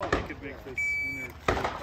They could make this when they're.